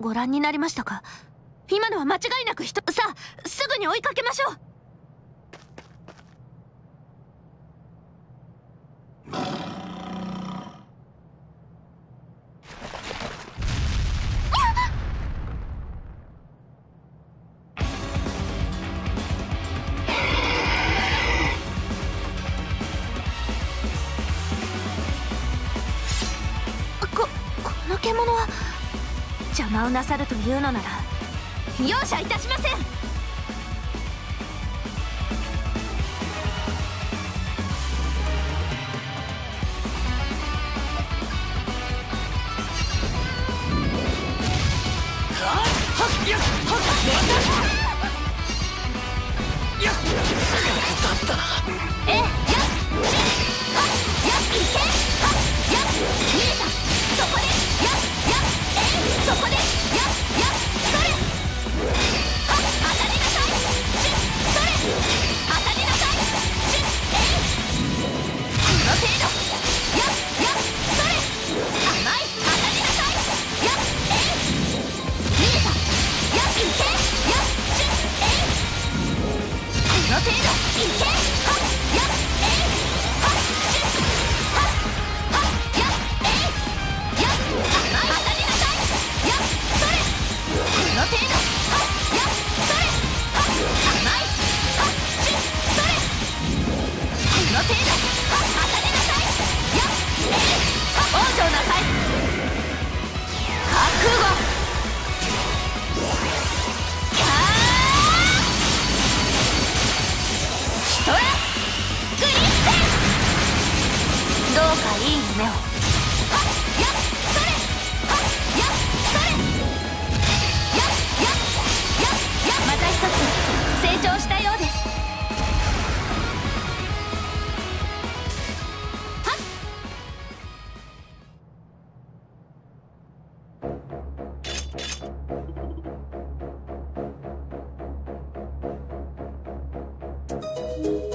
ご覧になりましたか？今のは間違いなく人さあすぐに追いかけましょう。ここの獣は邪魔をなさるというのなら容赦いたしません。だっ！たな程度はっやっそれはっやっそれやっやっやっやっまた一つ成長したようです。はっ。